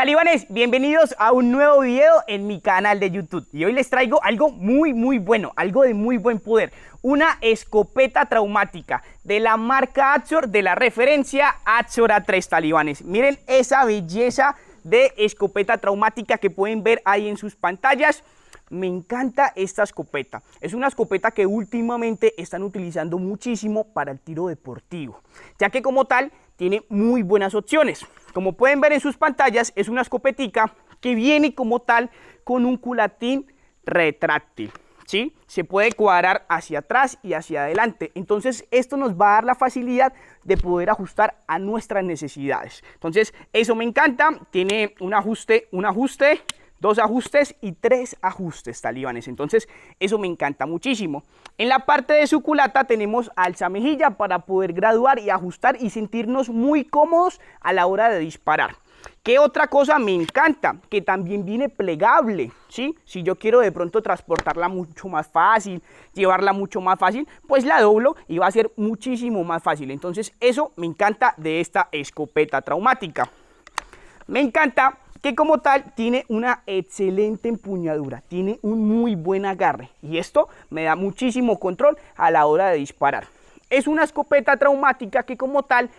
Talibanes, bienvenidos a un nuevo video en mi canal de YouTube y hoy les traigo algo muy muy bueno, algo de muy buen poder, una escopeta traumática de la marca Azor de la referencia Azor A3 Talibanes. Miren esa belleza de escopeta traumática que pueden ver ahí en sus pantallas. Me encanta esta escopeta. Es una escopeta que últimamente están utilizando muchísimo para el tiro deportivo, ya que como tal tiene muy buenas opciones. Como pueden ver en sus pantallas, es una escopetica que viene como tal con un culatín retráctil. ¿Sí? Se puede cuadrar hacia atrás y hacia adelante. Entonces esto nos va a dar la facilidad de poder ajustar a nuestras necesidades. Entonces eso me encanta. Tiene un ajuste, un ajuste dos ajustes y tres ajustes talibanes. Entonces, eso me encanta muchísimo. En la parte de su culata tenemos alza mejilla para poder graduar y ajustar y sentirnos muy cómodos a la hora de disparar. ¿Qué otra cosa me encanta? Que también viene plegable, ¿sí? Si yo quiero de pronto transportarla mucho más fácil, llevarla mucho más fácil, pues la doblo y va a ser muchísimo más fácil. Entonces, eso me encanta de esta escopeta traumática. Me encanta que como tal tiene una excelente empuñadura, tiene un muy buen agarre y esto me da muchísimo control a la hora de disparar. Es una escopeta traumática que como tal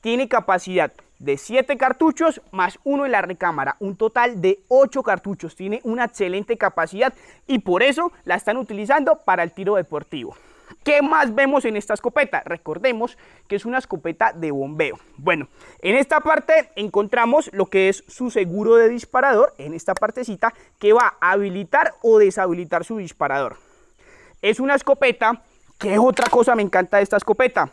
tiene capacidad de 7 cartuchos más uno en la recámara, un total de 8 cartuchos, tiene una excelente capacidad y por eso la están utilizando para el tiro deportivo. ¿Qué más vemos en esta escopeta? Recordemos que es una escopeta de bombeo. Bueno, en esta parte encontramos lo que es su seguro de disparador, en esta partecita, que va a habilitar o deshabilitar su disparador. Es una escopeta, ¿qué otra cosa me encanta de esta escopeta?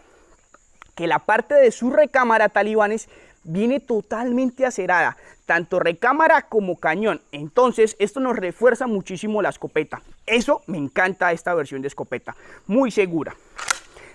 Que la parte de su recámara talibanes viene totalmente acerada, tanto recámara como cañón. Entonces, esto nos refuerza muchísimo la escopeta. Eso me encanta esta versión de escopeta, muy segura.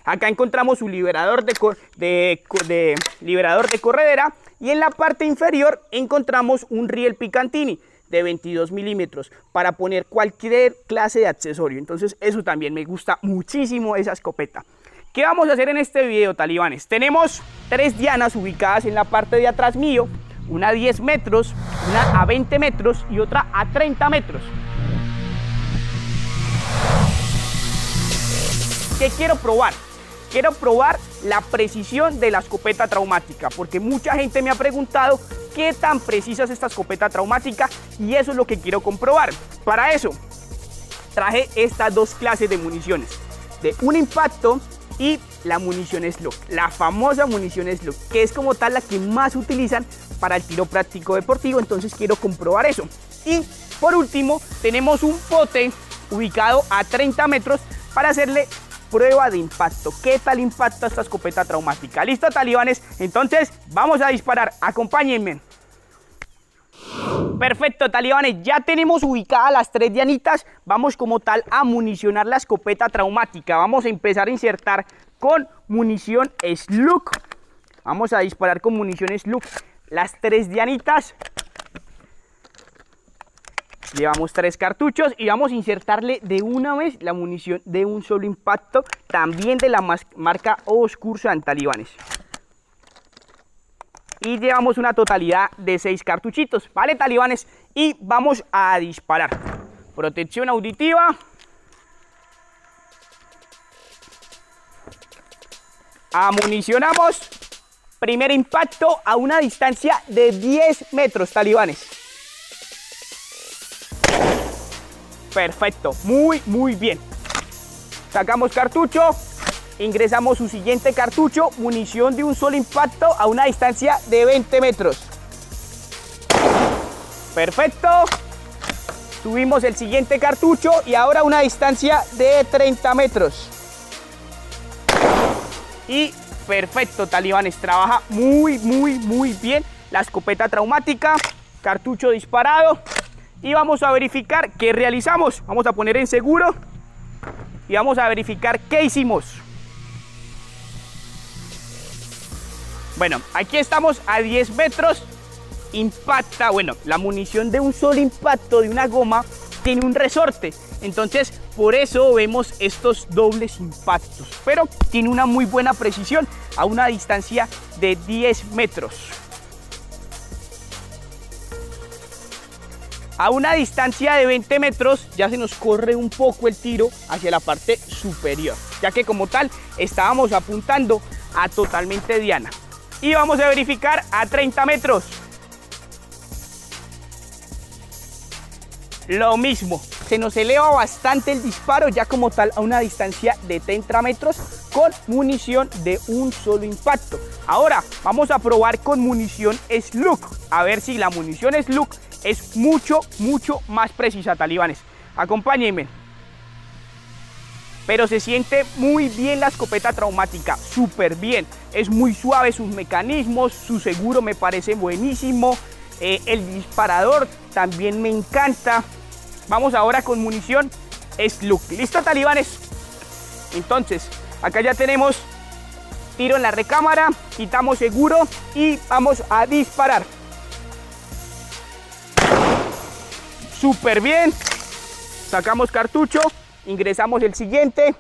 Acá encontramos su liberador de, de, liberador de corredera y en la parte inferior encontramos un riel Picantini de 22 milímetros para poner cualquier clase de accesorio. Entonces eso también me gusta muchísimo esa escopeta. ¿Qué vamos a hacer en este video, talibanes? Tenemos tres dianas ubicadas en la parte de atrás mío, una a 10 metros, una a 20 metros y otra a 30 metros. ¿Qué quiero probar? Quiero probar la precisión de la escopeta traumática, porque mucha gente me ha preguntado qué tan precisa es esta escopeta traumática y eso es lo que quiero comprobar. Para eso, traje estas dos clases de municiones, de un impacto y la munición slug, la famosa munición slug, que es como tal la que más utilizan para el tiro práctico deportivo, entonces quiero comprobar eso. Y por último, tenemos un pote ubicado a 30 metros para hacerle prueba de impacto. ¿Qué tal impacta esta escopeta traumática? ¿Listo, talibanes? Entonces, vamos a disparar. Acompáñenme. Perfecto, talibanes, ya tenemos ubicadas las tres dianitas, vamos como tal a municionar la escopeta traumática, vamos a empezar a insertar con munición slug, vamos a disparar con munición slug. Las tres dianitas, llevamos tres cartuchos y vamos a insertarle de una vez la munición de un solo impacto, también de la marca Oscursan, talibanes y llevamos una totalidad de 6 cartuchitos, ¿vale, talibanes? Y vamos a disparar. Protección auditiva. Amunicionamos. Primer impacto a una distancia de 10 metros, talibanes. Perfecto, muy, muy bien. Sacamos cartucho, ingresamos su siguiente cartucho, munición de un solo impacto a una distancia de 20 metros. Perfecto. Subimos el siguiente cartucho y ahora una distancia de 30 metros. Y perfecto, talibanes. Trabaja muy, muy, muy bien la escopeta traumática. Cartucho disparado. Y vamos a verificar qué realizamos. Vamos a poner en seguro. Y vamos a verificar qué hicimos. Bueno, aquí estamos a 10 metros. Impacta, bueno, la munición de un solo impacto de una goma tiene un resorte. Entonces, por eso vemos estos dobles impactos. Pero tiene una muy buena precisión a una distancia de 10 metros. A una distancia de 20 metros ya se nos corre un poco el tiro hacia la parte superior, ya que como tal estábamos apuntando a totalmente diana. Y vamos a verificar a 30 metros. Lo mismo, se nos eleva bastante el disparo ya como tal a una distancia de 30 metros con munición de un solo impacto. Ahora vamos a probar con munición Slug, a ver si la munición Slug es mucho, mucho más precisa, talibanes. Acompáñenme. Pero se siente muy bien la escopeta traumática, súper bien. Es muy suave sus mecanismos, su seguro me parece buenísimo. Eh, el disparador también me encanta. Vamos ahora con munición Slug. ¿Listo, talibanes? Entonces, acá ya tenemos tiro en la recámara, quitamos seguro y vamos a disparar. Súper bien. Sacamos cartucho, ingresamos el siguiente.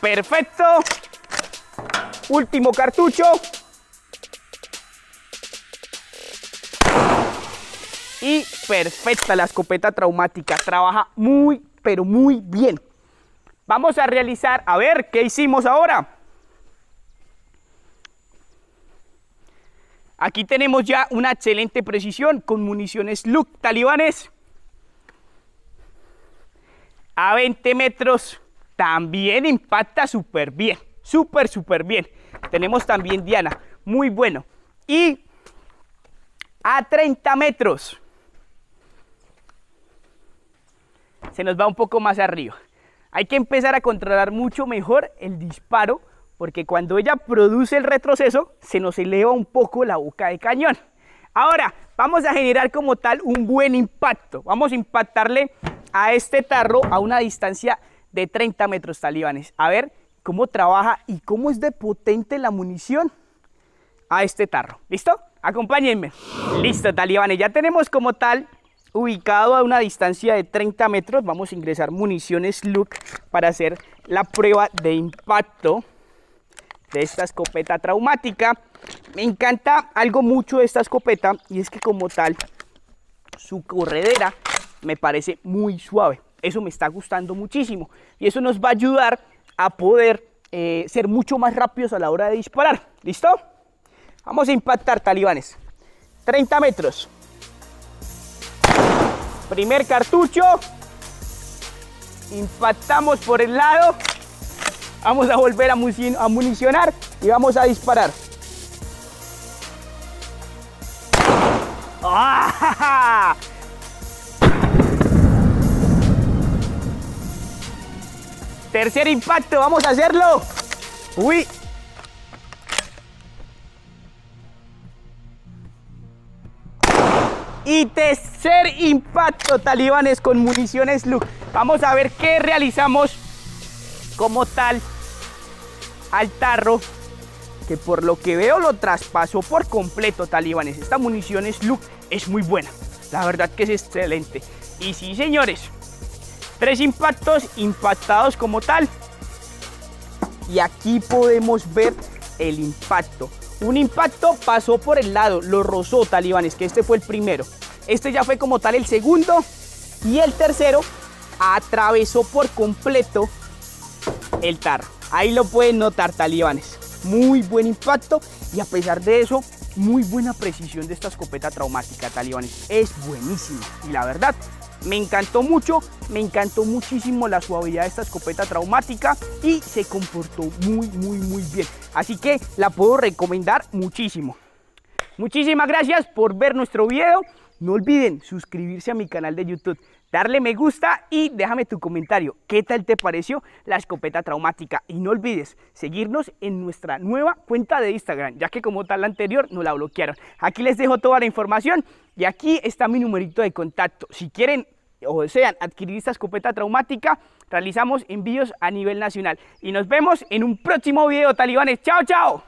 Perfecto. Último cartucho. Y perfecta la escopeta traumática. Trabaja muy, pero muy bien. Vamos a realizar, a ver, ¿qué hicimos ahora? Aquí tenemos ya una excelente precisión con municiones Luke talibanes. A 20 metros también impacta súper bien, súper, súper bien. Tenemos también Diana, muy bueno. Y a 30 metros se nos va un poco más arriba. Hay que empezar a controlar mucho mejor el disparo porque cuando ella produce el retroceso, se nos eleva un poco la boca de cañón. Ahora, vamos a generar como tal un buen impacto. Vamos a impactarle a este tarro a una distancia de 30 metros talibanes. A ver cómo trabaja y cómo es de potente la munición a este tarro. ¿Listo? Acompáñenme. Listo, talibanes. Ya tenemos como tal ubicado a una distancia de 30 metros. Vamos a ingresar municiones Luke para hacer la prueba de impacto de esta escopeta traumática. Me encanta algo mucho de esta escopeta y es que como tal su corredera me parece muy suave. Eso me está gustando muchísimo y eso nos va a ayudar a poder eh, ser mucho más rápidos a la hora de disparar. ¿Listo? Vamos a impactar talibanes. 30 metros. Primer cartucho. Impactamos por el lado. Vamos a volver a, municionar y vamos a disparar. ¡Ah! Tercer impacto, vamos a hacerlo. Uy. Y tercer impacto, talibanes con municiones Luke. Vamos a ver qué realizamos como tal al tarro que por lo que veo lo traspasó por completo talibanes. Esta munición es look es muy buena. La verdad que es excelente. Y sí, señores, tres impactos impactados como tal. Y aquí podemos ver el impacto. Un impacto pasó por el lado, lo rozó talibanes, que este fue el primero. Este ya fue como tal el segundo. Y el tercero atravesó por completo el tarro. Ahí lo pueden notar talibanes. Muy buen impacto y a pesar de eso, muy buena precisión de esta escopeta traumática talibanes. Es buenísima y la verdad me encantó mucho, me encantó muchísimo la suavidad de esta escopeta traumática y se comportó muy, muy, muy bien. Así que la puedo recomendar muchísimo. Muchísimas gracias por ver nuestro video. No olviden suscribirse a mi canal de YouTube darle me gusta y déjame tu comentario. ¿Qué tal te pareció la escopeta traumática? Y no olvides seguirnos en nuestra nueva cuenta de Instagram, ya que como tal la anterior no la bloquearon. Aquí les dejo toda la información y aquí está mi numerito de contacto. Si quieren o desean adquirir esta escopeta traumática, realizamos envíos a nivel nacional. Y nos vemos en un próximo video, talibanes. ¡Chao, chao!